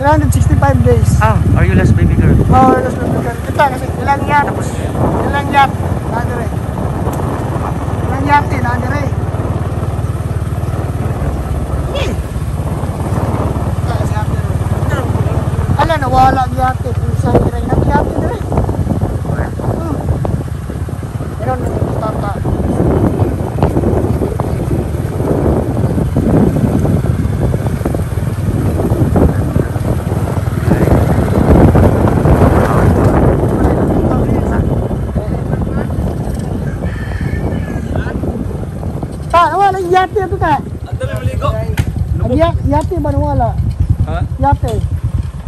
365 days. Ah, are you last baby girl? Oh, that's what we're gonna- Kita kasi ilang yacht. Tapos, Ilang yacht. Nandere. Ilang yacht eh, nandere. Eh. Ah, si Ro. Ala, nawala ang yacht eh. Kung saan dire ng yacht eh, dire. Hmm. Meron, tata. Ta, wala yung yate ito ta. Ang dami maligo. Ang ya- yate ba nawala? Ha? Yate.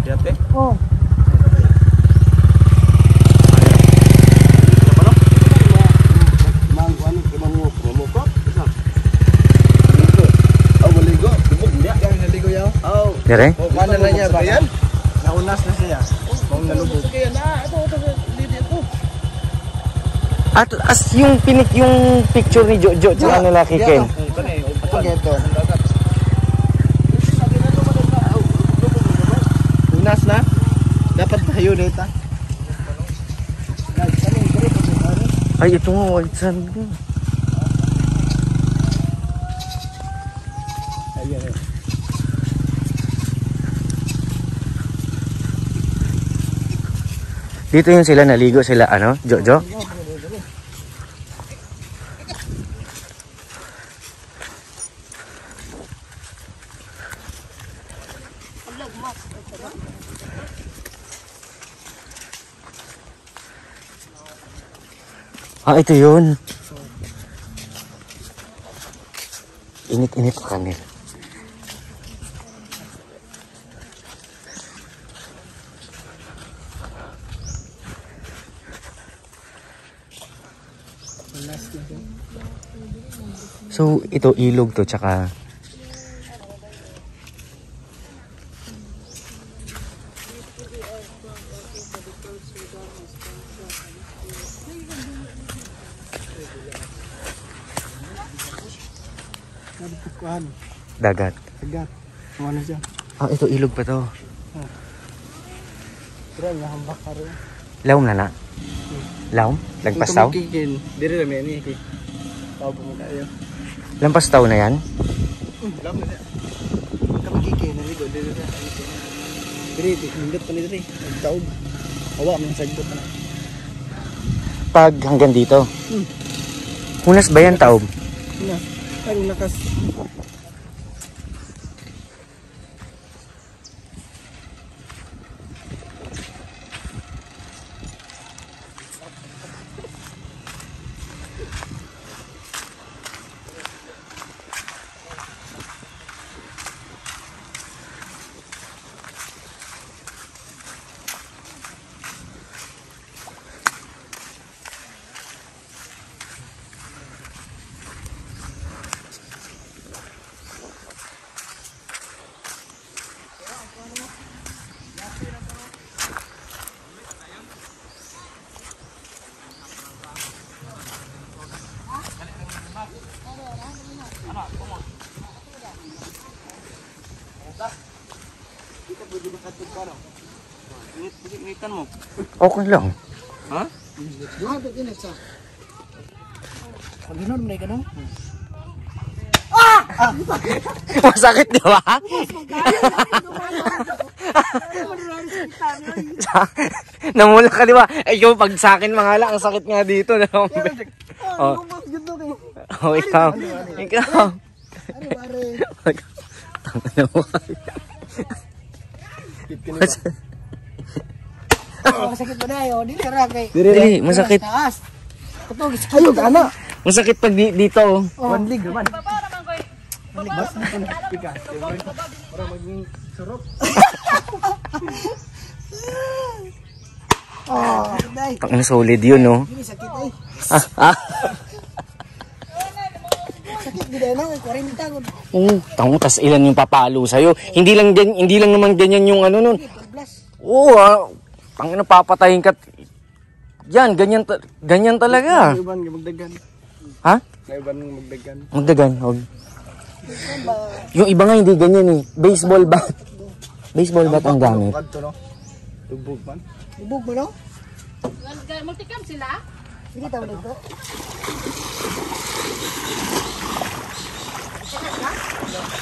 Yate? Oh. Mang kuan imong mo promoko. Isa. Oh, maligo. Tubog niya. Yang naligo yaw. Oh. dire? Oh, mana na niya ba? Yan. Naunas na siya. Kung nalubog. Kaya na, ito ito dito ito. At as yung pinik yung picture ni Jojo tsaka nila kay Ken. Ito geto. Unas na. Dapat tayo dito. Ay, ito nga, white sand. Dito yun sila naligo sila ano, Jojo? Ah, ito yun. Init-init pa kanil. So, ito ilog to, tsaka Kuhan. dagat. Sagat. Ano siya? Ah, ito ilog pa to. Pero yung hambak ka rin. Lawom na na. Lawom? Lagpastaw? Kikin. Diri na may ni. Tao po mo kayo. Lampastaw na yan? Alam na niya. Kami kikin. Naligo. Diri na. Diri. Nindot pa ni diri. Nagtaog. Hawa. May sagbot na. Pag hanggang dito. Hmm. Hunas ba yan, taob? Na. Ang lakas. Ingitan mo. Okay lang. Ha? To init sa. Pag ginon may kanong. Masakit, di ba? Namula ka, di ba? Eh, yung pag sa akin mga lang, ang sakit nga dito. No? Oh, lumos gud to kay. Oh, ikaw. Ikaw. Ano bare? Tangina mo. Oh, sakit ba dayo? Dili ra kay. Dili, masakit. Taas. Katog ayog ana. Masakit pag di, dito. oh. One leg naman. Oh, dai. Ang solid yun, no? Dili sakit ay. Ah, ah. Sakit di dayo na kay 40 tagod. Oo, tango, tas ilan yung papalo sa'yo. Hindi lang, gan, hindi lang naman ganyan yung ano nun. Oo, ah. Tangina, papatayin ka. Yan, ganyan, ta- ganyan talaga. Iban magdagan. Ha? Iban magdagan. Magdagan, huwag. Yung iba nga hindi ganyan eh. Baseball bat. Baseball bat ang gamit. Tubog man. Ibog mo no? Multicam sila? Sige tawag dito. Lam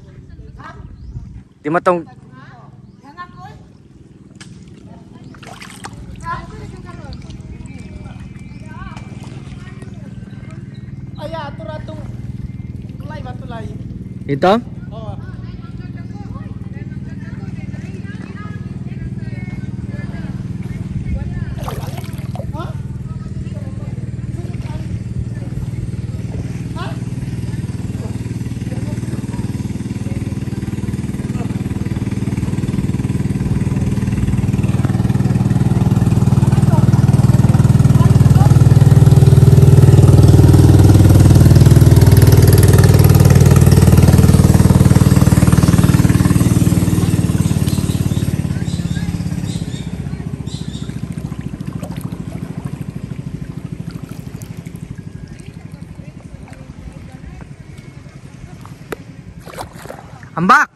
Di matong... Ay, ato ratong tulay ba tulay? Ito? Ambak!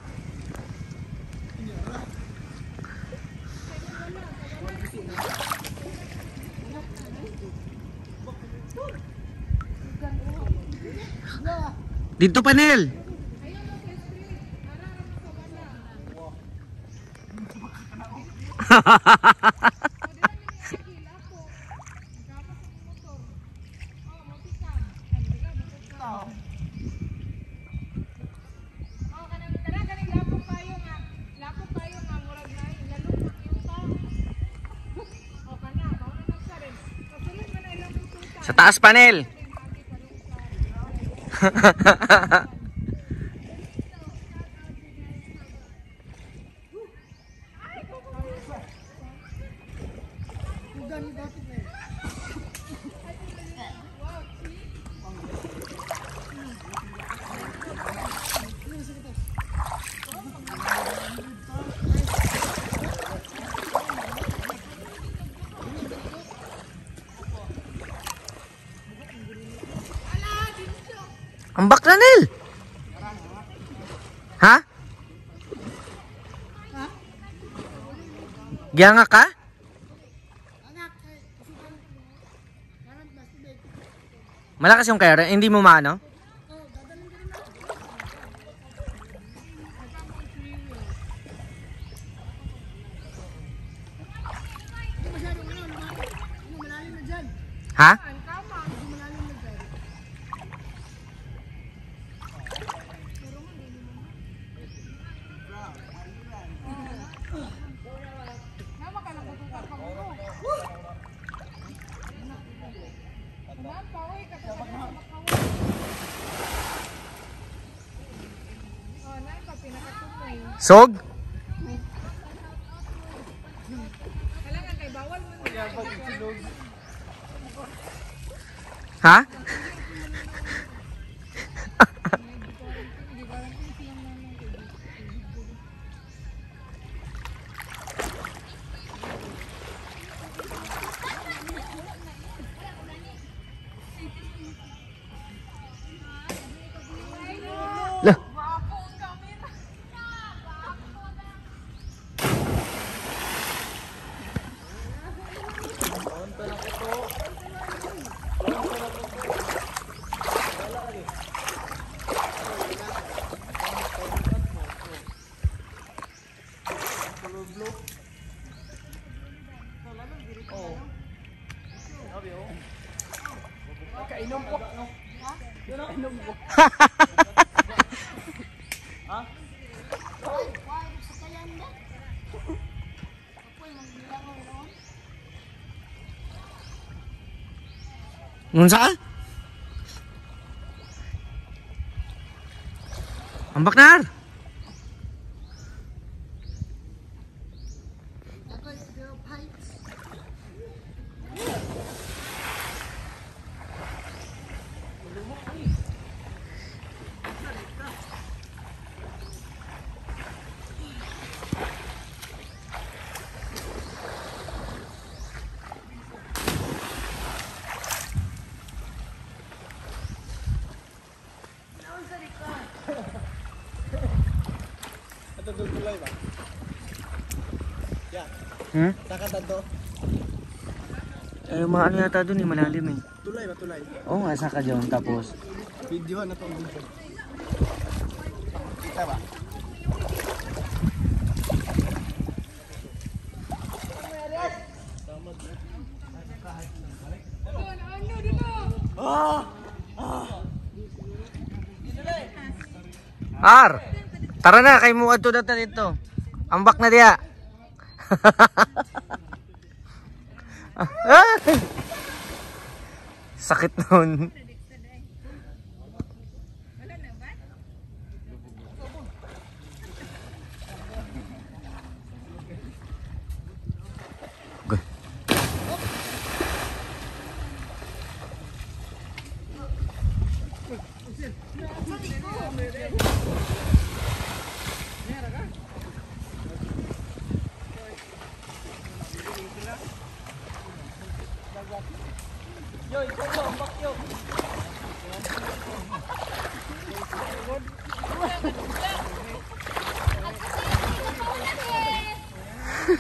Dito panel. Oh, kanang tara kaning lapok kayo nga. Lapok kayo nga murag na ilalumpak yung ta. O kana, mao na nagsarin. Kasulod man na ilang tututa. Sa taas panel. Ambak na Nel. Ha? Giyanga ka? Malakas yung kaya, hindi mo maano? Ha? Sog? Ha? Ngun saan? Ambak na, Ar. Ito doon tulay ba? Hmm? Eh, maano yata dun eh, malalim eh. Tulay ba tulay? Oo nga, saka dyan. Tapos, Video na to ang video. Kita ba? Doon, ano, dito. Ar! Tara na, kay mo adto data dito. Ambak na diya. Ah! Sakit nun.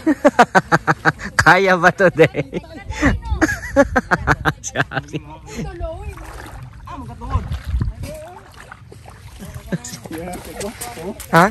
Kaya ba to, de? Sorry. Tuloy. Ha?